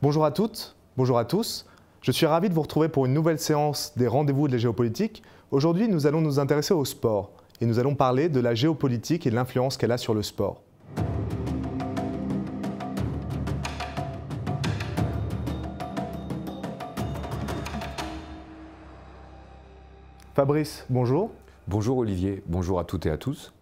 Bonjour à toutes, bonjour à tous. Je suis ravi de vous retrouver pour une nouvelle séance des rendez-vous de la géopolitique. Aujourd'hui, nous allons nous intéresser au sport et nous allons parler de la géopolitique et de l'influence qu'elle a sur le sport. Fabrice, bonjour. Bonjour Olivier, bonjour à toutes et à tous.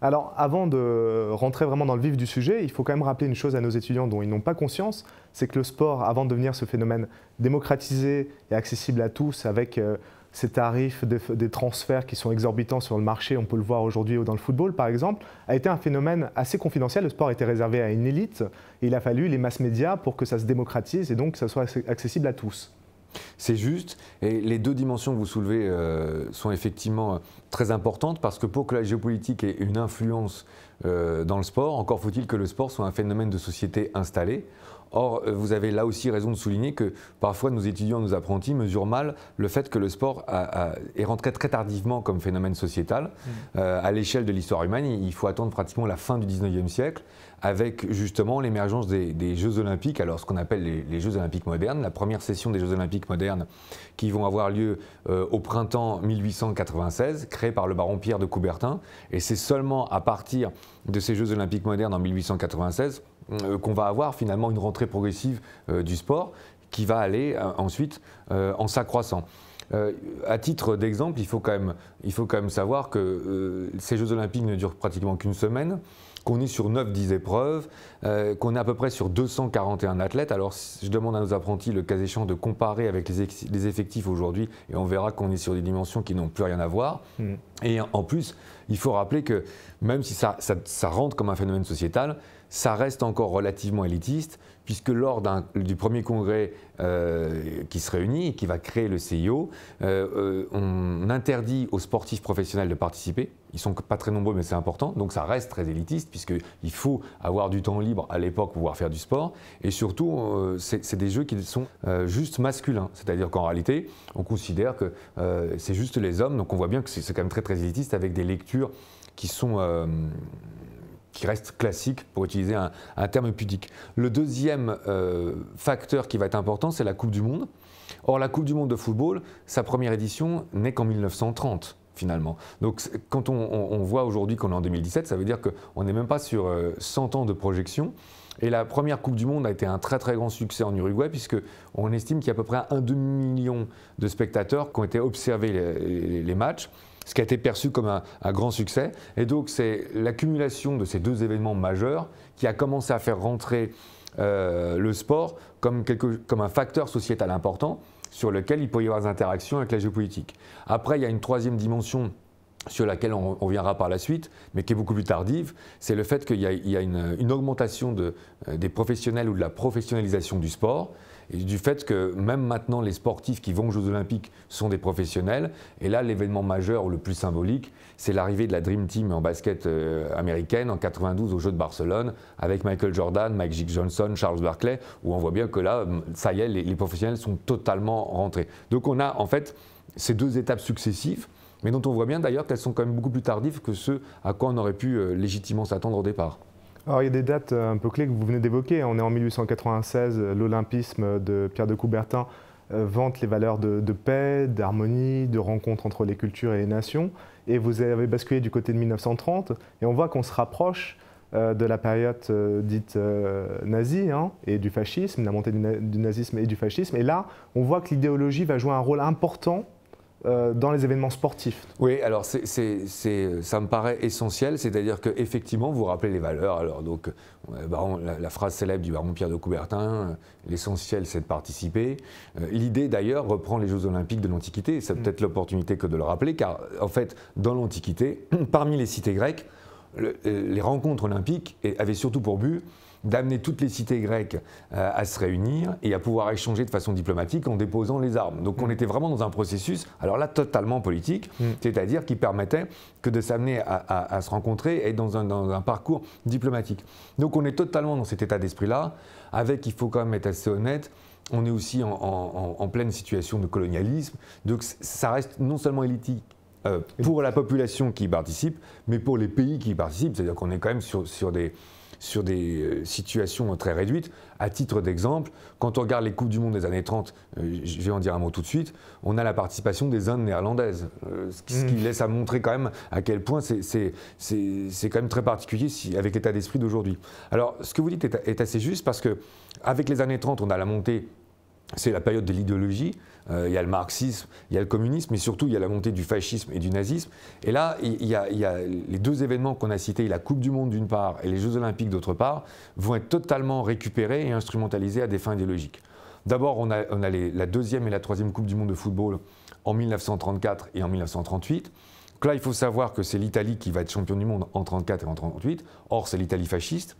Alors, avant de rentrer vraiment dans le vif du sujet, il faut quand même rappeler une chose à nos étudiants dont ils n'ont pas conscience, c'est que le sport, avant de devenir ce phénomène démocratisé et accessible à tous, avec euh, ces tarifs des transferts qui sont exorbitants sur le marché, on peut le voir aujourd'hui dans le football par exemple, a été un phénomène assez confidentiel. Le sport était réservé à une élite et il a fallu les masses médias pour que ça se démocratise et donc que ça soit accessible à tous. C'est juste, et les deux dimensions que vous soulevez euh, sont effectivement très importantes parce que pour que la géopolitique ait une influence euh, dans le sport, encore faut-il que le sport soit un phénomène de société installé. Or, euh, vous avez là aussi raison de souligner que parfois nos étudiants, nos apprentis mesurent mal le fait que le sport est rentré très tardivement comme phénomène sociétal. Mmh. à l'échelle de l'histoire humaine, il faut attendre pratiquement la fin du 19e siècle avec justement l'émergence des, Jeux olympiques, alors ce qu'on appelle les, Jeux olympiques modernes, la première session des Jeux olympiques modernes qui vont avoir lieu euh, au printemps 1896, créée par le baron Pierre de Coubertin. Et c'est seulement à partir de ces Jeux olympiques modernes en 1896 euh, qu'on va avoir finalement une rentrée progressive euh, du sport qui va aller ensuite en s'accroissant. à titre d'exemple, il, il faut quand même savoir que ces Jeux olympiques ne durent pratiquement qu'une semaine qu'on est sur 9-10 épreuves, euh, qu'on est à peu près sur 241 athlètes. Alors je demande à nos apprentis, le cas échéant, de comparer avec les, effectifs aujourd'hui et on verra qu'on est sur des dimensions qui n'ont plus rien à voir. Mm. Et en plus, il faut rappeler que même si ça, ça rentre comme un phénomène sociétal, ça reste encore relativement élitiste, puisque lors du premier congrès euh, qui se réunit et qui va créer le CIO, euh, on interdit aux sportifs professionnels de participer. Ils ne sont pas très nombreux, mais c'est important. Donc ça reste très élitiste, puisqu'il faut avoir du temps libre à l'époque pour pouvoir faire du sport. Et surtout, c'est des jeux qui sont juste masculins. C'est-à-dire qu'en réalité, on considère que c'est juste les hommes. Donc on voit bien que c'est quand même très, très élitiste avec des lectures qui sont qui reste classique pour utiliser un, terme pudique. Le deuxième euh, facteur qui va être important, c'est la Coupe du Monde. Or, la Coupe du Monde de football, sa première édition n'est qu'en 1930 finalement. Donc quand on, voit aujourd'hui qu'on est en 2017, ça veut dire qu'on n'est même pas sur 100 euh, ans de projection. Et la première Coupe du Monde a été un très très grand succès en Uruguay, puisqu'on estime qu'il y a à peu près un demi-million de spectateurs qui ont été observés les matchs ce qui a été perçu comme un, grand succès. Et donc c'est l'accumulation de ces deux événements majeurs qui a commencé à faire rentrer euh, le sport comme un facteur sociétal important sur lequel il peut y avoir des interactions avec la géopolitique. Après, il y a une troisième dimension sur laquelle on, reviendra par la suite, mais qui est beaucoup plus tardive, c'est le fait qu'il y a, une, augmentation euh, des professionnels ou de la professionnalisation du sport et du fait que même maintenant les sportifs qui vont aux Jeux Olympiques sont des professionnels. Et là, l'événement majeur, le plus symbolique, c'est l'arrivée de la Dream Team en basket euh, américaine en 92 aux Jeux de Barcelone avec Michael Jordan, Mike Johnson, Charles Barkley, où on voit bien que là, ça y est, les, les professionnels sont totalement rentrés. Donc on a en fait ces deux étapes successives mais dont on voit bien d'ailleurs qu'elles sont quand même beaucoup plus tardives que ce à quoi on aurait pu euh, légitimement s'attendre au départ. Alors il y a des dates euh, un peu clés que vous venez d'évoquer. On est en 1896, l'Olympisme de Pierre de Coubertin euh, vante les valeurs de, paix, d'harmonie, de rencontre entre les cultures et les nations. Et vous avez basculé du côté de 1930, et on voit qu'on se rapproche euh, de la période dite nazie hein, et du fascisme, la montée du, nazisme et du fascisme. Et là, on voit que l'idéologie va jouer un rôle important euh, dans les événements sportifs. Oui, alors ça me paraît essentiel, c'est-à-dire qu'effectivement, vous rappelez les valeurs. Alors, donc, euh, la, phrase célèbre du baron Pierre de Coubertin, euh, l'essentiel c'est de participer. l'idée d'ailleurs reprend les Jeux Olympiques de l'Antiquité, c'est peut-être mm. l'opportunité que de le rappeler, car en fait, dans l'Antiquité, parmi les cités grecques, les rencontres olympiques avaient surtout pour but d'amener toutes les cités grecques euh, à se réunir et à pouvoir échanger de façon diplomatique en déposant les armes. Donc on mm. était vraiment dans un processus, alors là totalement politique, mm. c'est-à-dire qui permettait que de s'amener à, se rencontrer et dans un, dans un parcours diplomatique. Donc on est totalement dans cet état d'esprit-là, avec, il faut quand même être assez honnête, on est aussi en, pleine situation de colonialisme, donc ça reste non seulement élitique, euh, pour la population qui y participe, mais pour les pays qui y participent. C'est-à-dire qu'on est quand même sur, sur, des, sur des situations très réduites. À titre d'exemple, quand on regarde les Coupes du Monde des années 30, je vais en dire un mot tout de suite, on a la participation des Indes néerlandaises, ce qui, mmh. laisse à montrer quand même à quel point c'est quand même très particulier avec l'état d'esprit d'aujourd'hui. Alors, ce que vous dites est, est assez juste parce que avec les années 30, on a la montée c'est la période de l'idéologie. Euh, il y a le marxisme, il y a le communisme, mais surtout il y a la montée du fascisme et du nazisme. Et là, il y a, les deux événements qu'on a cités, la Coupe du Monde d'une part et les Jeux Olympiques d'autre part, vont être totalement récupérés et instrumentalisés à des fins idéologiques. D'abord, on a, la deuxième et la troisième Coupe du Monde de football en 1934 et en 1938. Donc là, il faut savoir que c'est l'Italie qui va être champion du monde en 1934 et en 1938. Or, c'est l'Italie fasciste.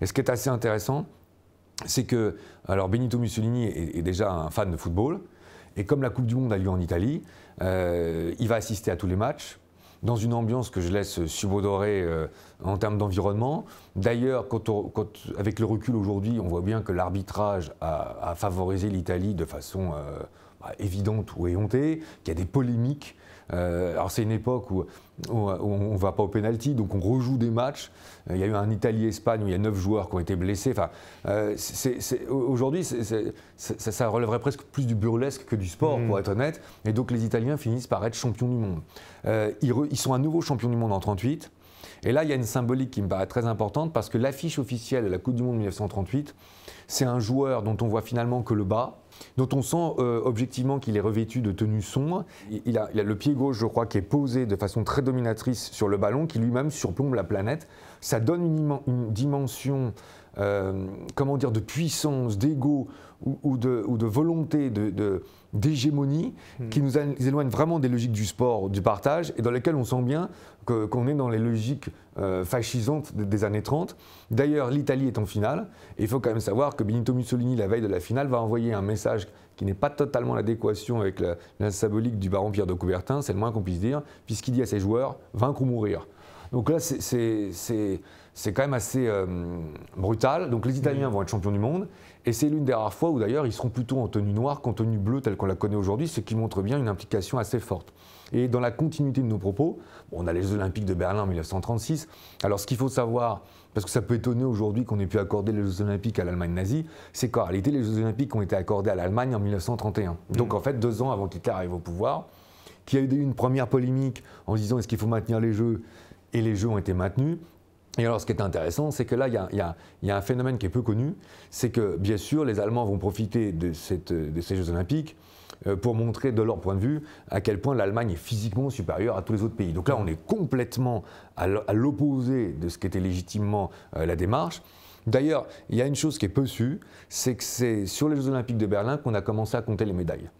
Et ce qui est assez intéressant, c'est que alors Benito Mussolini est, déjà un fan de football, et comme la Coupe du Monde a lieu en Italie, euh, il va assister à tous les matchs dans une ambiance que je laisse subodorer euh, en termes d'environnement. D'ailleurs, avec le recul aujourd'hui, on voit bien que l'arbitrage a, favorisé l'Italie de façon euh, bah, évidente ou éhontée, qu'il y a des polémiques alors c'est une époque où, on ne va pas au pénalty, donc on rejoue des matchs. Euh, il y a eu un Italie-Espagne où il y a neuf joueurs qui ont été blessés. Enfin, euh, Aujourd'hui, ça, relèverait presque plus du burlesque que du sport, pour mm. être honnête. Et donc les Italiens finissent par être champions du monde. ils, ils, sont à nouveau champions du monde en 1938. Et là, il y a une symbolique qui me paraît très importante parce que l'affiche officielle de la Coupe du Monde 1938, c'est un joueur dont on voit finalement que le bas, dont on sent euh, objectivement qu'il est revêtu de tenues sombres. Il a, le pied gauche, je crois, qui est posé de façon très dominatrice sur le ballon, qui lui-même surplombe la planète. Ça donne une, dimension, euh, comment dire, de puissance, d'ego ou, de, volonté d'hégémonie hmm. qui nous éloigne vraiment des logiques du sport, du partage, et dans lesquelles on sent bien qu'on est dans les logiques euh, fascisantes des années 30. D'ailleurs, l'Italie est en finale, et il faut quand même savoir que Benito Mussolini, la veille de la finale, va envoyer un message qui n'est pas totalement l'adéquation avec la, symbolique du baron Pierre de Coubertin, c'est le moins qu'on puisse dire, puisqu'il dit à ses joueurs vaincre ou mourir. Donc là, c'est quand même assez euh, brutal. Donc les Italiens vont être champions du monde. Et c'est l'une des rares fois où d'ailleurs ils seront plutôt en tenue noire qu'en tenue bleue telle qu'on la connaît aujourd'hui, ce qui montre bien une implication assez forte. Et dans la continuité de nos propos, on a les Jeux Olympiques de Berlin en 1936. Alors ce qu'il faut savoir, parce que ça peut étonner aujourd'hui qu'on ait pu accorder les Jeux Olympiques à l'Allemagne nazie, c'est qu'en réalité les Jeux Olympiques ont été accordés à l'Allemagne en 1931. Donc mmh. en fait deux ans avant qu'Hitler arrive au pouvoir, qu'il y a eu une première polémique en disant est-ce qu'il faut maintenir les Jeux? Et les Jeux ont été maintenus. Et alors, ce qui est intéressant, c'est que là, il y, a, un phénomène qui est peu connu, c'est que, bien sûr, les Allemands vont profiter de, ces Jeux olympiques euh, pour montrer, de leur point de vue, à quel point l'Allemagne est physiquement supérieure à tous les autres pays. Donc là, on est complètement à l'opposé de ce qu'était légitimement euh, la démarche. D'ailleurs, il y a une chose qui est peu su, c'est que c'est sur les Jeux olympiques de Berlin qu'on a commencé à compter les médailles.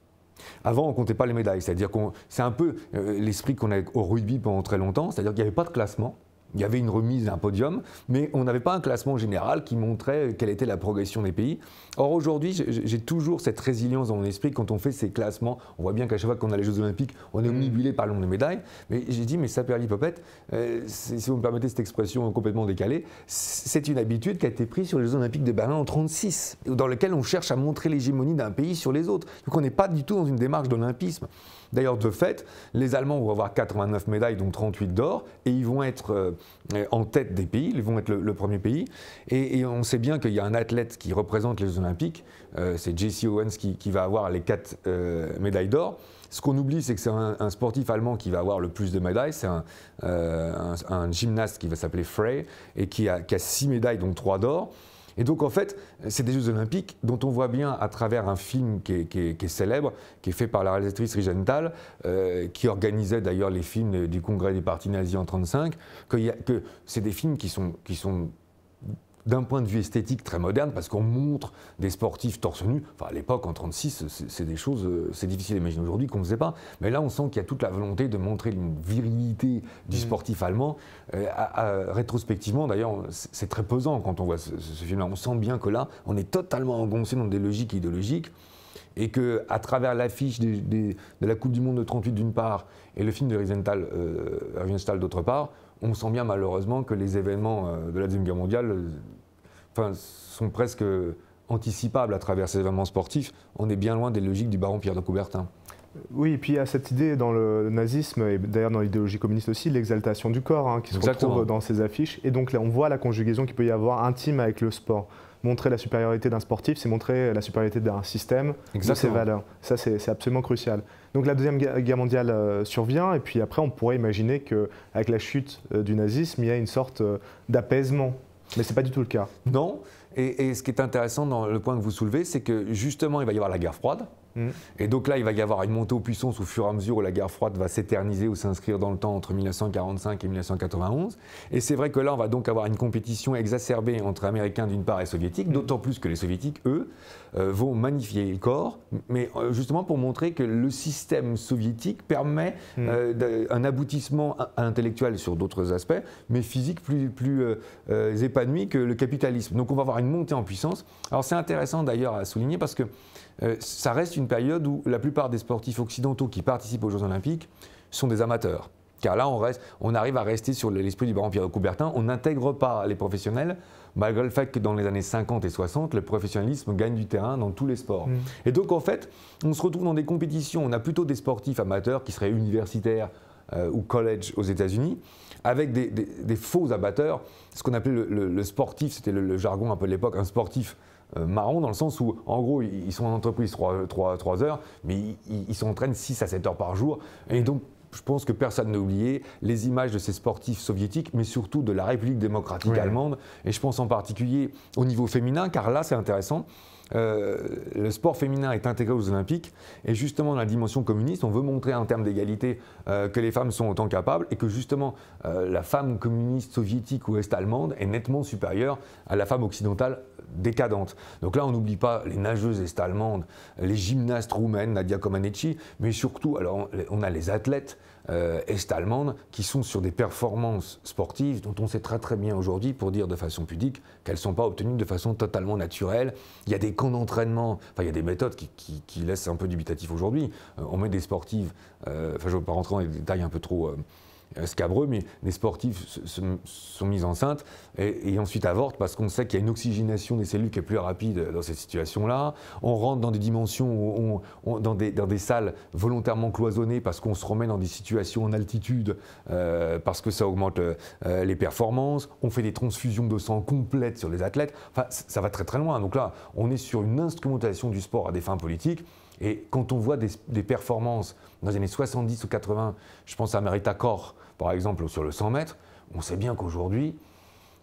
Avant, on ne comptait pas les médailles, c'est-à-dire qu'on, c'est un peu euh, l'esprit qu'on a au rugby pendant très longtemps, c'est-à-dire qu'il n'y avait pas de classement il y avait une remise, un podium, mais on n'avait pas un classement général qui montrait quelle était la progression des pays. Or aujourd'hui, j'ai toujours cette résilience dans mon esprit quand on fait ces classements. On voit bien qu'à chaque fois qu'on a les Jeux Olympiques, on est omnibulé par le nombre de médailles. Mais j'ai dit, mais ça Popette, euh, si vous me permettez cette expression complètement décalée, c'est une habitude qui a été prise sur les Jeux Olympiques de Berlin en 1936, dans lequel on cherche à montrer l'hégémonie d'un pays sur les autres. Donc on n'est pas du tout dans une démarche d'olympisme. D'ailleurs, de fait, les Allemands vont avoir 89 médailles, dont 38 d'or, et ils vont être euh, en tête des pays, ils vont être le, premier pays. Et, on sait bien qu'il y a un athlète qui représente les Olympiques, euh, c'est Jesse Owens qui, va avoir les 4 euh, médailles d'or. Ce qu'on oublie, c'est que c'est un, sportif allemand qui va avoir le plus de médailles. C'est un, gymnaste qui va s'appeler Frey et qui a, qui a 6 médailles, donc 3 d'or. Et donc en fait, c'est des Jeux Olympiques dont on voit bien à travers un film qui est, célèbre, qui est fait par la réalisatrice Rigenthal, euh, qui organisait d'ailleurs les films du Congrès des partis nazis en 1935, que, c'est des films qui sont d'un point de vue esthétique très moderne parce qu'on montre des sportifs torse nu. Enfin, à l'époque, en 36, c'est des choses, euh, c'est difficile d'imaginer aujourd'hui qu'on ne faisait pas. Mais là, on sent qu'il y a toute la volonté de montrer une virilité du mm. sportif allemand. Euh, rétrospectivement, d'ailleurs, c'est très pesant quand on voit ce, film-là. On sent bien que là, on est totalement engoncé dans des logiques idéologiques et que à travers l'affiche de la Coupe du Monde de 38 d'une part et le film de Risenthal, euh, d'autre part, on sent bien malheureusement que les événements euh, de la Deuxième Guerre mondiale sont presque anticipables à travers ces événements sportifs. On est bien loin des logiques du baron Pierre de Coubertin. Oui, et puis il y a cette idée dans le nazisme, et d'ailleurs dans l'idéologie communiste aussi, l'exaltation du corps hein, qui se retrouve dans ces affiches. Et donc là, on voit la conjugaison qu'il peut y avoir intime avec le sport. Montrer la supériorité d'un sportif, c'est montrer la supériorité d'un système, de ses valeurs. Ça, c'est absolument crucial. Donc la Deuxième Guerre mondiale euh, survient, et puis après, on pourrait imaginer qu'avec la chute euh, du nazisme, il y a une sorte euh, d'apaisement. Mais ce n'est pas du tout le cas. Non, et, et ce qui est intéressant dans le point que vous soulevez, c'est que justement, il va y avoir la guerre froide. Mm. Et donc là, il va y avoir une montée aux puissances au fur et à mesure où la guerre froide va s'éterniser ou s'inscrire dans le temps entre 1945 et 1991. Et c'est vrai que là, on va donc avoir une compétition exacerbée entre Américains d'une part et Soviétiques, mm. d'autant plus que les Soviétiques, eux, euh, vont magnifier le corps, mais euh, justement pour montrer que le système soviétique permet mm. euh, un aboutissement intellectuel sur d'autres aspects, mais physique plus, plus épanoui que le capitalisme. Donc on va avoir une montée en puissance. Alors c'est intéressant d'ailleurs à souligner parce que euh, ça reste une période où la plupart des sportifs occidentaux qui participent aux Jeux Olympiques sont des amateurs. Car là, on, reste, on arrive à rester sur l'esprit du baron Pierre Coubertin. On n'intègre pas les professionnels, malgré le fait que dans les années 50 et 60, le professionnalisme gagne du terrain dans tous les sports. Mm. Et donc, en fait, on se retrouve dans des compétitions. On a plutôt des sportifs amateurs qui seraient universitaires euh, ou college aux États-Unis, avec des, faux amateurs. Ce qu'on appelait le, sportif, c'était le, jargon un peu de l'époque, un sportif euh, marron dans le sens où, en gros, ils sont en entreprise 3, 3, heures, mais ils s'entraînent 6 à 7 heures par jour. Et donc, je pense que personne n'a oublié les images de ces sportifs soviétiques, mais surtout de la République démocratique allemande. Et je pense en particulier au niveau féminin, car là, c'est intéressant. Euh, le sport féminin est intégré aux Olympiques et justement dans la dimension communiste, on veut montrer en termes d'égalité euh, que les femmes sont autant capables et que justement euh, la femme communiste soviétique ou est-allemande est nettement supérieure à la femme occidentale décadente. Donc là, on n'oublie pas les nageuses est-allemandes, les gymnastes roumaines, Nadia Comaneci, mais surtout, alors on a les athlètes euh, est-allemandes qui sont sur des performances sportives dont on sait très très bien aujourd'hui, pour dire de façon pudique, qu'elles ne sont pas obtenues de façon totalement naturelle. Il y a des camps d'entraînement, enfin il y a des méthodes qui, laissent un peu dubitatif aujourd'hui. Euh, on met des sportives, euh, enfin je ne veux pas rentrer dans les détails un peu trop scabreux, mais les sportifs sont mis enceintes et, ensuite avortent parce qu'on sait qu'il y a une oxygénation des cellules qui est plus rapide dans cette situation-là. On rentre dans des dimensions, dans, des, des, salles volontairement cloisonnées parce qu'on se remet dans des situations en altitude euh, parce que ça augmente euh, les performances. On fait des transfusions de sang complètes sur les athlètes. Enfin, ça va très très loin. Donc là, on est sur une instrumentalisation du sport à des fins politiques. Et quand on voit des, des performances dans les années 70 ou 80, je pense à Merita Corps, par exemple, sur le 100 mètres, on sait bien qu'aujourd'hui,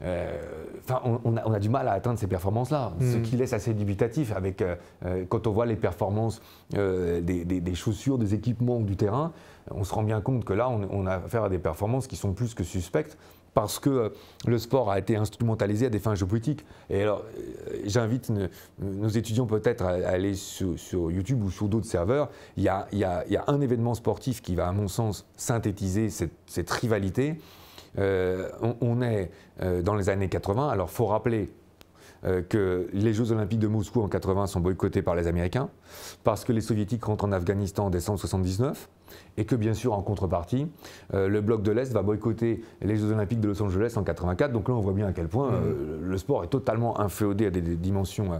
euh, on, a, du mal à atteindre ces performances-là, ce hmm. qui laisse assez dubitatif avec, euh, euh, quand on voit les performances des, chaussures, des équipements du terrain, on se rend bien compte que là, on, a affaire à des performances qui sont plus que suspectes parce que le sport a été instrumentalisé à des fins géopolitiques. Et alors, j'invite nos étudiants peut-être à, aller sur, YouTube ou sur d'autres serveurs. Il y, a, un événement sportif qui va, à mon sens, synthétiser cette rivalité. Euh, on, est euh, dans les années 80. Alors, il faut rappeler euh, que les Jeux Olympiques de Moscou en 80 sont boycottés par les Américains, parce que les Soviétiques rentrent en Afghanistan en décembre 79, et que bien sûr en contrepartie, le bloc de l'Est va boycotter les Jeux Olympiques de Los Angeles en 84. Donc là, on voit bien à quel point mmh. le sport est totalement inféodé à des, dimensions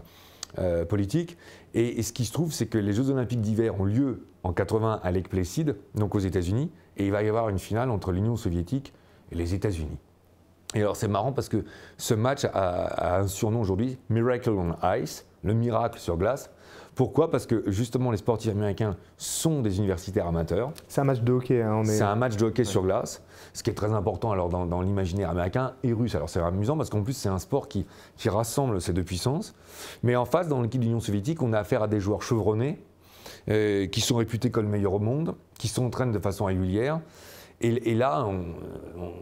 politiques. Et, ce qui se trouve, c'est que les Jeux Olympiques d'hiver ont lieu en 80 à Lake Placid, donc aux États-Unis, et il va y avoir une finale entre l'Union soviétique les États-Unis. Et alors c'est marrant parce que ce match a, un surnom aujourd'hui, Miracle on Ice, le miracle sur glace. Pourquoi? Parce que justement les sportifs américains sont des universitaires amateurs. C'est un match de hockey. Hein, c'est un match de hockey sur glace, ce qui est très important alors dans, l'imaginaire américain et russe. Alors c'est amusant parce qu'en plus c'est un sport qui, qui, rassemble ces deux puissances. Mais en face, dans l'équipe de l'Union soviétique, on a affaire à des joueurs chevronnés euh, qui sont réputés comme les meilleurs au monde, qui s'entraînent de façon régulière. Et, là,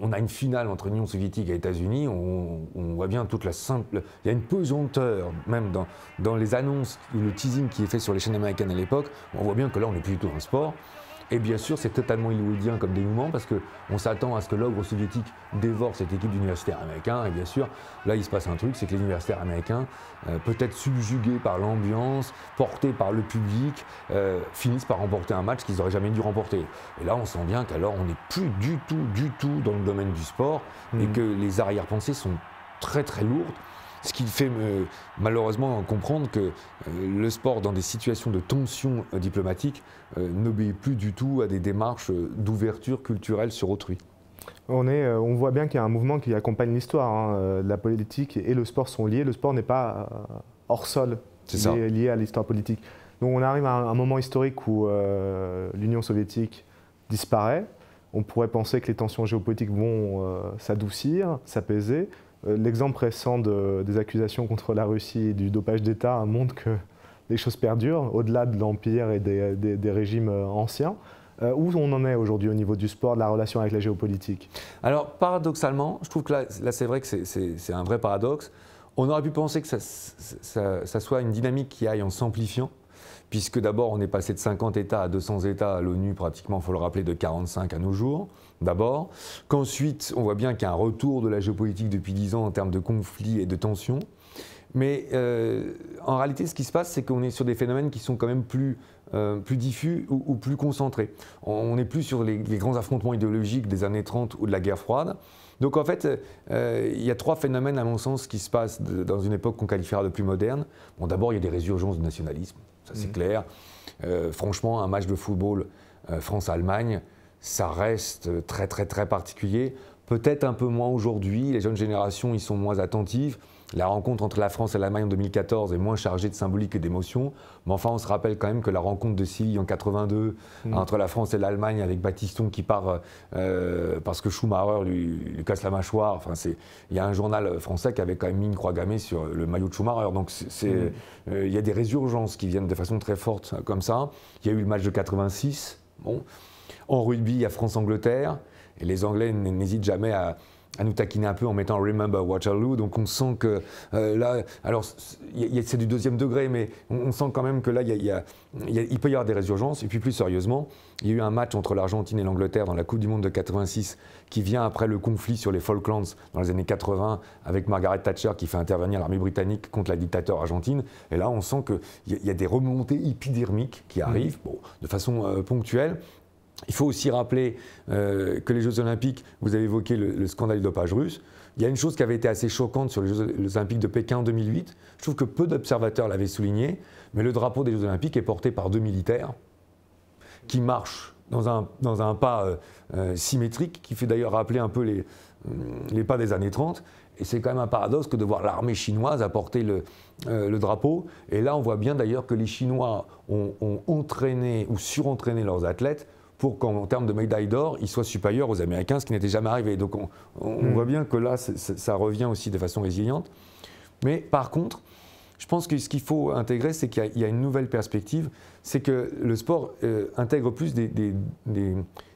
on, a une finale entre l'Union soviétique et États-Unis. On, voit bien toute la simple. Il y a une pesanteur, même dans, dans les annonces ou le teasing qui est fait sur les chaînes américaines à l'époque. On voit bien que là, on n'est plus du tout dans sport. Et bien sûr, c'est totalement hollywoodien comme dénouement parce qu'on s'attend à ce que l'ogre soviétique dévore cette équipe d'universitaires américains. Et bien sûr, là, il se passe un truc, c'est que les universitaires américains, euh, peut-être subjugués par l'ambiance, portés par le public, euh, finissent par remporter un match qu'ils n'auraient jamais dû remporter. Et là, on sent bien qu'alors, on n'est plus du tout, du tout dans le domaine du sport et mmh. que les arrière-pensées sont très, très lourdes. Ce qui fait malheureusement comprendre que le sport, dans des situations de tension diplomatique, n'obéit plus du tout à des démarches d'ouverture culturelle sur autrui. On, est, on voit bien qu'il y a un mouvement qui accompagne l'histoire. Hein. La politique et le sport sont liés. Le sport n'est pas hors sol, lié, lié à l'histoire politique. Donc on arrive à un, moment historique où l'Union soviétique disparaît. On pourrait penser que les tensions géopolitiques vont euh, s'adoucir, s'apaiser. Euh, l'exemple récent des accusations contre la Russie et du dopage d'État montre que les choses perdurent au-delà de l'Empire et des, régimes euh, anciens. où on en est aujourd'hui au niveau du sport, de la relation avec la géopolitique? Alors, paradoxalement, je trouve que là, c'est vrai que c'est un vrai paradoxe. On aurait pu penser que ça soit une dynamique qui aille en s'amplifiant puisque d'abord on est passé de 50 États à 200 États à l'ONU, pratiquement, il faut le rappeler, de 45 à nos jours, d'abord. Qu'ensuite, on voit bien qu'il y a un retour de la géopolitique depuis 10 ans en termes de conflits et de tensions. Mais euh, en réalité, ce qui se passe, c'est qu'on est sur des phénomènes qui sont quand même plus, euh, plus diffus ou, plus concentrés. On n'est plus sur les, grands affrontements idéologiques des années 30 ou de la guerre froide. Donc en fait, euh, il y a trois phénomènes, à mon sens, qui se passent dans une époque qu'on qualifiera de plus moderne. Bon, d'abord, il y a des résurgences du nationalisme c'est mhm. clair. Franchement, un match de football France-Allemagne, ça reste très très très particulier. Peut-être un peu moins aujourd'hui, les jeunes générations y sont moins attentives. La rencontre entre la France et l'Allemagne en 2014 est moins chargée de symbolique et d'émotion. Mais enfin, on se rappelle quand même que la rencontre de Silly en 82 mm. entre la France et l'Allemagne avec Batiston qui part euh, parce que Schumacher lui, casse la mâchoire. Enfin, il y a un journal français qui avait quand même mis une croix gammée sur le maillot de Schumacher. Donc, mm. euh, il y a des résurgences qui viennent de façon très forte comme ça. Il y a eu le match de 86. Bon. En rugby, il y a France-Angleterre. Et les Anglais n'hésitent jamais à, à nous taquiner un peu en mettant Remember Waterloo. Donc on sent que euh, là, alors c'est du deuxième degré, mais on, sent quand même que là, il, peut y avoir des résurgences. Et puis plus sérieusement, il y a eu un match entre l'Argentine et l'Angleterre dans la Coupe du Monde de 86 qui vient après le conflit sur les Falklands dans les années 80 avec Margaret Thatcher qui fait intervenir l'armée britannique contre la dictateur argentine. Et là, on sent qu'il y, a des remontées épidermiques qui arrivent bon, de façon euh, ponctuelle. Il faut aussi rappeler euh, que les Jeux Olympiques, vous avez évoqué le, scandale du dopage russe. Il y a une chose qui avait été assez choquante sur les Jeux Olympiques de Pékin en 2008. Je trouve que peu d'observateurs l'avaient souligné, mais le drapeau des Jeux Olympiques est porté par deux militaires qui marchent dans un, dans un pas euh, euh, symétrique, qui fait d'ailleurs rappeler un peu les, les pas des années 30. Et c'est quand même un paradoxe que de voir l'armée chinoise apporter le, le, drapeau. Et là, on voit bien d'ailleurs que les Chinois ont, ont entraîné ou surentraîné leurs athlètes pour qu'en termes de médaille d'or, ils soient supérieurs aux Américains, ce qui n'était jamais arrivé. Donc on, hmm. voit bien que là, ça revient aussi de façon résiliente. Mais par contre, je pense que ce qu'il faut intégrer, c'est qu'il y, a une nouvelle perspective, c'est que le sport euh, intègre plus des, des,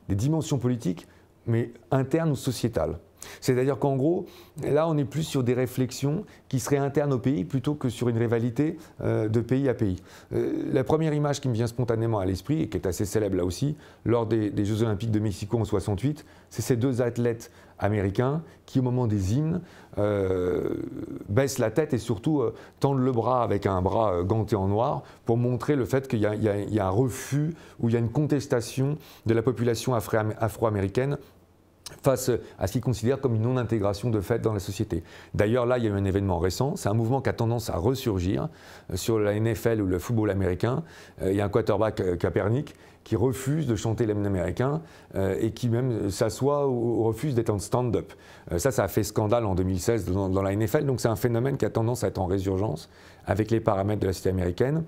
dimensions politiques, mais internes ou sociétales. C'est-à-dire qu'en gros, là, on est plus sur des réflexions qui seraient internes au pays plutôt que sur une rivalité euh, de pays à pays. Euh, la première image qui me vient spontanément à l'esprit, et qui est assez célèbre là aussi, lors des, Jeux Olympiques de Mexico en 68, c'est ces deux athlètes américains qui, au moment des hymnes, euh, baissent la tête et surtout tendent le bras avec un bras ganté en noir pour montrer le fait qu'il y, y, a un refus ou il y a une contestation de la population afro-américaine face à ce qu'ils considèrent comme une non-intégration de fait dans la société. D'ailleurs, là, il y a eu un événement récent, c'est un mouvement qui a tendance à ressurgir euh, sur la NFL ou le football américain. Euh, il y a un quarterback, euh, Kaepernick, qui refuse de chanter l'hymne américain et qui même s'assoit ou, refuse d'être en stand-up. ça, ça a fait scandale en 2016 dans, la NFL, donc c'est un phénomène qui a tendance à être en résurgence avec les paramètres de la société américaine.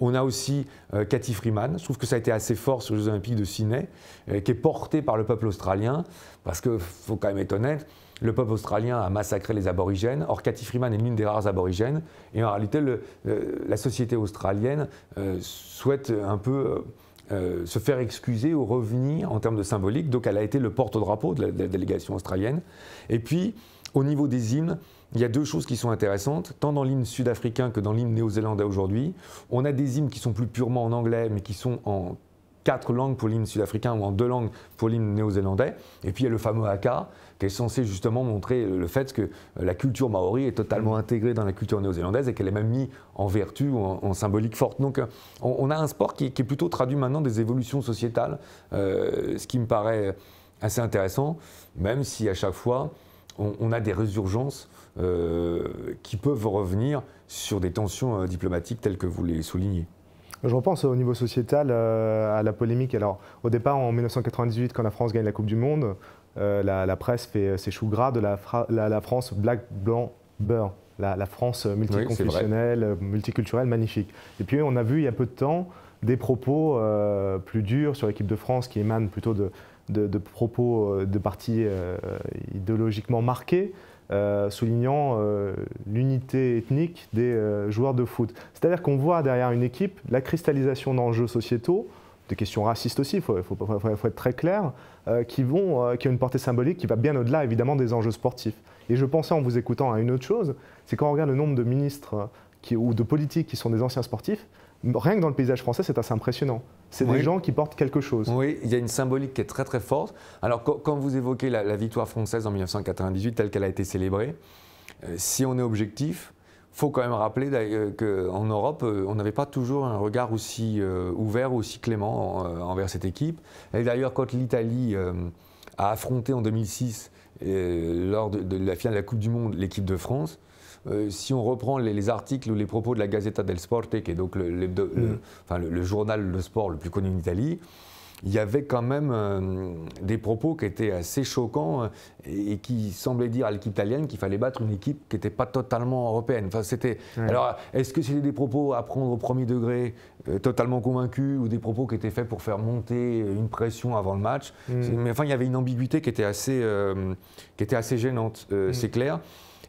On a aussi euh, Cathy Freeman, je trouve que ça a été assez fort sur les Jeux Olympiques de Sydney, euh, qui est porté par le peuple australien, parce qu'il faut quand même être honnête, le peuple australien a massacré les aborigènes. Or, Cathy Freeman est l'une des rares aborigènes. Et en réalité, la société australienne euh, souhaite un peu se faire excuser ou revenir en termes de symbolique. Donc, elle a été le porte-drapeau de, de la délégation australienne. Et puis, au niveau des hymnes, il y a deux choses qui sont intéressantes, tant dans l'hymne sud-africain que dans l'hymne néo-zélandais aujourd'hui. On a des hymnes qui sont plus purement en anglais, mais qui sont en quatre langues pour l'hymne sud-africain ou en deux langues pour l'hymne néo-zélandais. Et puis il y a le fameux haka, qui est censé justement montrer le fait que la culture maori est totalement intégrée dans la culture néo-zélandaise et qu'elle est même mise en vertu ou en, symbolique forte. Donc on, a un sport qui, est plutôt traduit maintenant des évolutions sociétales, euh, ce qui me paraît assez intéressant, même si à chaque fois on, a des résurgences qui peuvent revenir sur des tensions diplomatiques telles que vous les soulignez. Je repense au niveau sociétal à la polémique. Alors, au départ, en 1998, quand la France gagne la Coupe du Monde, la, presse fait ses choux gras de la, la France black, blanc, beurre la, France multiconfessionnelle, multiculturelle, magnifique. Et puis on a vu il y a peu de temps des propos euh, plus durs sur l'équipe de France qui émanent plutôt de, propos euh, de partis euh, idéologiquement marqués, soulignant l'unité ethnique des joueurs de foot. C'est-à-dire qu'on voit derrière une équipe la cristallisation d'enjeux sociétaux, des questions racistes aussi, il faut, être très clair, qui, ont une portée symbolique qui va bien au-delà évidemment des enjeux sportifs. Et je pensais en vous écoutant à une autre chose, c'est quand on regarde le nombre de ministres ou de politiques qui sont des anciens sportifs, rien que dans le paysage français, c'est assez impressionnant. C'est des gens qui portent quelque chose. Oui, il y a une symbolique qui est très très forte. Alors quand, vous évoquez la, victoire française en 1998 telle qu'elle a été célébrée, euh, si on est objectif, faut quand même rappeler qu'en Europe, euh, on n'avait pas toujours un regard aussi euh, ouvert, aussi clément envers cette équipe. Et d'ailleurs, quand l'Italie a affronté en 2006 lors de, la finale de la Coupe du Monde, l'équipe de France, euh, si on reprend les, articles ou les propos de la Gazzetta del Sport, qui est donc le, mm. journal de sport le plus connu en Italie, il y avait quand même euh, des propos qui étaient assez choquants euh, et, qui semblaient dire à l'équipe italienne qu'il fallait battre une équipe qui n'était pas totalement européenne. Enfin, c'était. Alors, est-ce que c'était des propos à prendre au premier degré, totalement convaincus, ou des propos qui étaient faits pour faire monter une pression avant le match? Mm. Mais enfin, il y avait une ambiguïté qui était assez, qui était assez gênante, mm. c'est clair.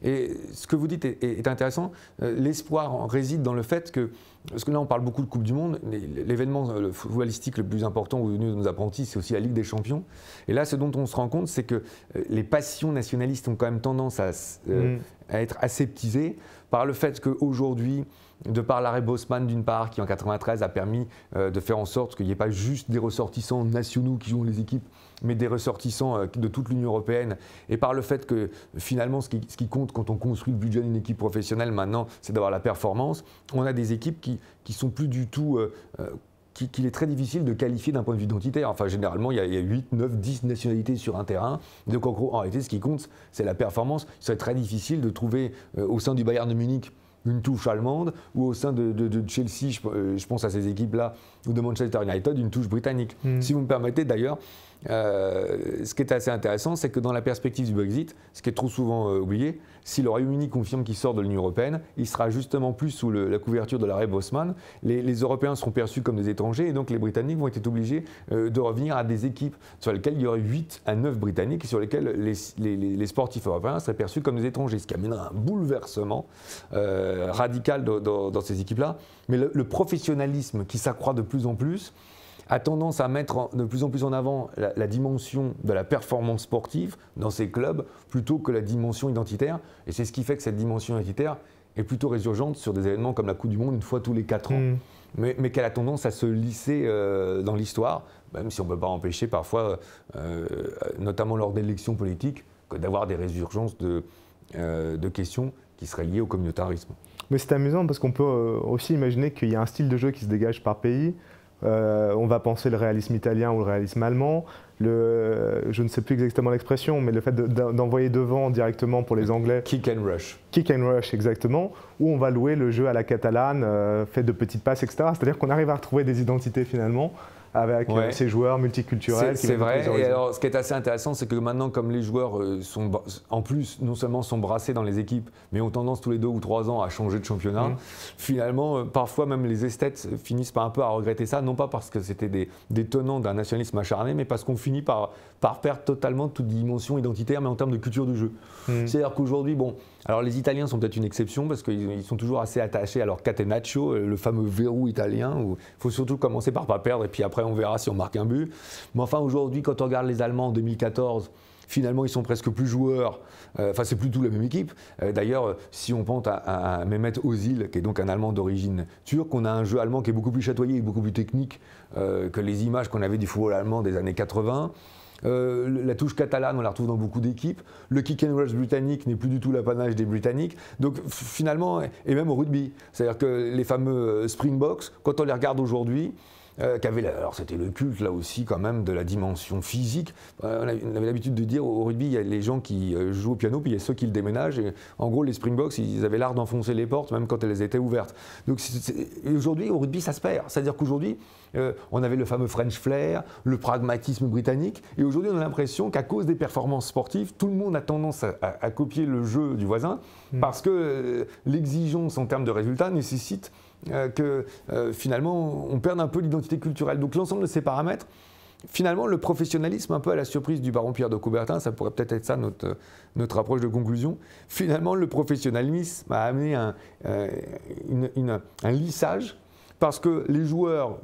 Et ce que vous dites est, intéressant. Euh, l'espoir réside dans le fait que, parce que là on parle beaucoup de Coupe du Monde, l'événement euh, footballistique le plus important de nos apprentis, c'est aussi la Ligue des Champions. Et là, ce dont on se rend compte, c'est que euh, les passions nationalistes ont quand même tendance à, mm. à être aseptisées par le fait qu'aujourd'hui, de par l'arrêt Bosman d'une part, qui en 93 a permis de faire en sorte qu'il n'y ait pas juste des ressortissants nationaux qui jouent les équipes, mais des ressortissants euh, de toute l'Union européenne, et par le fait que finalement ce qui, compte quand on construit le budget d'une équipe professionnelle maintenant, c'est d'avoir la performance, on a des équipes qui, sont plus du tout... Euh, euh, qu'il est très difficile de qualifier d'un point de vue identitaire. Enfin, généralement, il y, a, 8, 9, 10 nationalités sur un terrain. Donc, en gros, en réalité, ce qui compte, c'est la performance. Il serait très difficile de trouver au sein du Bayern de Munich une touche allemande, ou au sein de, Chelsea, je, pense à ces équipes-là, ou de Manchester United, une touche britannique. Hmm. Si vous me permettez d'ailleurs, euh, ce qui est assez intéressant, c'est que dans la perspective du Brexit, ce qui est trop souvent euh, oublié, si le Royaume-Uni confirme qu'il sort de l'Union européenne, il sera justement plus sous la couverture de l'arrêt Bosman. Les, Européens seront perçus comme des étrangers et donc les Britanniques vont être obligés euh, de revenir à des équipes sur lesquelles il y aurait 8 à 9 Britanniques et sur lesquelles les, sportifs européens seraient perçus comme des étrangers, ce qui amènera un bouleversement radical dans, ces équipes-là. Mais le professionnalisme qui s'accroît de plus en plus, a tendance à mettre de plus en plus en avant la, dimension de la performance sportive dans ces clubs plutôt que la dimension identitaire. Et c'est ce qui fait que cette dimension identitaire est plutôt résurgente sur des événements comme la Coupe du Monde une fois tous les quatre ans. Mm. Mais, qu'elle a tendance à se lisser euh, dans l'histoire, même si on ne peut pas empêcher parfois, euh, notamment lors d'élections politiques, d'avoir des résurgences de, euh, de questions qui seraient liées au communautarisme. Mais c'est amusant parce qu'on peut aussi imaginer qu'il y a un style de jeu qui se dégage par pays. Euh, on va penser le réalisme italien ou le réalisme allemand. Le, je ne sais plus exactement l'expression, mais le fait d'envoyer devant directement pour les Anglais. Kick and rush. Kick and rush, exactement. Où on va louer le jeu à la catalane, euh, fait de petites passes, etc. C'est-à-dire qu'on arrive à retrouver des identités finalement avec euh, ces joueurs multiculturels. C'est vrai. Et alors, ce qui est assez intéressant, c'est que maintenant, comme les joueurs euh, sont, en plus, non seulement sont brassés dans les équipes, mais ont tendance tous les deux ou trois ans à changer de championnat, mmh. finalement, euh, parfois même les esthètes finissent par un peu à regretter ça, non pas parce que c'était des, des, tenants d'un nationalisme acharné, mais parce qu'on finit par, par perdre totalement toute dimension identitaire, mais en termes de culture du jeu. Mmh. C'est-à-dire qu'aujourd'hui, bon, alors les Italiens sont peut-être une exception parce qu'ils sont toujours assez attachés à leur catenaccio, le fameux verrou italien, où il faut surtout commencer par pas perdre et puis après on verra si on marque un but. Mais enfin aujourd'hui, quand on regarde les Allemands en 2014, finalement ils sont presque plus joueurs. Euh, enfin, c'est plus tout la même équipe. Euh, d'ailleurs, si on pense à, Mehmet Ozil, qui est donc un Allemand d'origine turque, on a un jeu allemand qui est beaucoup plus chatoyé et beaucoup plus technique euh, que les images qu'on avait du football allemand des années 80. Euh, la touche catalane, on la retrouve dans beaucoup d'équipes. Le kick and rush britannique n'est plus du tout l'apanage des Britanniques. Donc finalement, et même au rugby, c'est-à-dire que les fameux euh, Springboks, quand on les regarde aujourd'hui, euh, avait, alors c'était le culte là aussi quand même de la dimension physique. Euh, on avait l'habitude de dire au rugby, il y a les gens qui euh, jouent au piano, puis il y a ceux qui le déménagent. Et en gros, les Springboks, ils avaient l'art d'enfoncer les portes, même quand elles étaient ouvertes. Donc aujourd'hui, au rugby, ça se perd. C'est-à-dire qu'aujourd'hui, on avait le fameux French flair, le pragmatisme britannique, et aujourd'hui, on a l'impression qu'à cause des performances sportives, tout le monde a tendance à, copier le jeu du voisin, mm. parce que l'exigence en termes de résultats nécessite euh, que euh, finalement on perde un peu l'identité culturelle. Donc l'ensemble de ces paramètres, finalement le professionnalisme, un peu à la surprise du baron Pierre de Coubertin, ça pourrait peut-être être ça notre, notre approche de conclusion, finalement le professionnalisme a amené un, euh, un lissage parce que les joueurs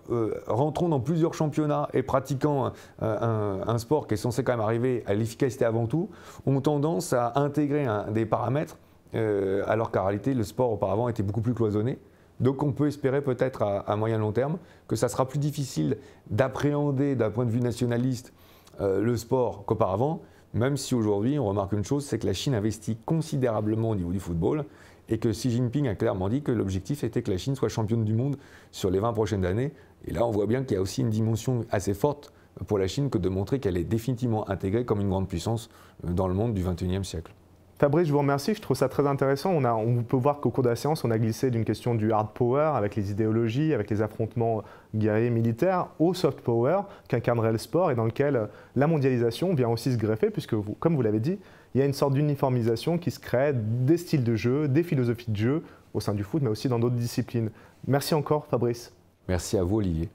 rentrant dans plusieurs championnats et pratiquant un, sport qui est censé quand même arriver à l'efficacité avant tout, ont tendance à intégrer des paramètres, alors qu'en réalité le sport auparavant était beaucoup plus cloisonné. Donc on peut espérer peut-être à, moyen long terme que ça sera plus difficile d'appréhender d'un point de vue nationaliste euh, le sport qu'auparavant, même si aujourd'hui on remarque une chose, c'est que la Chine investit considérablement au niveau du football et que Xi Jinping a clairement dit que l'objectif était que la Chine soit championne du monde sur les 20 prochaines années. Et là on voit bien qu'il y a aussi une dimension assez forte pour la Chine que de montrer qu'elle est définitivement intégrée comme une grande puissance euh, dans le monde du 21e siècle. Fabrice, je vous remercie. Je trouve ça très intéressant. On, a, on peut voir qu'au cours de la séance, on a glissé d'une question du hard power avec les idéologies, avec les affrontements guerriers militaires, au soft power qu'incarnerait le sport et dans lequel la mondialisation vient aussi se greffer, puisque, vous, comme vous l'avez dit, il y a une sorte d'uniformisation qui se crée des styles de jeu, des philosophies de jeu au sein du foot, mais aussi dans d'autres disciplines. Merci encore, Fabrice. Merci à vous, Olivier.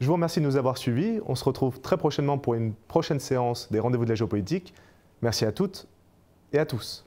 Je vous remercie de nous avoir suivis. On se retrouve très prochainement pour une prochaine séance des rendez-vous de la géopolitique. Merci à toutes et à tous.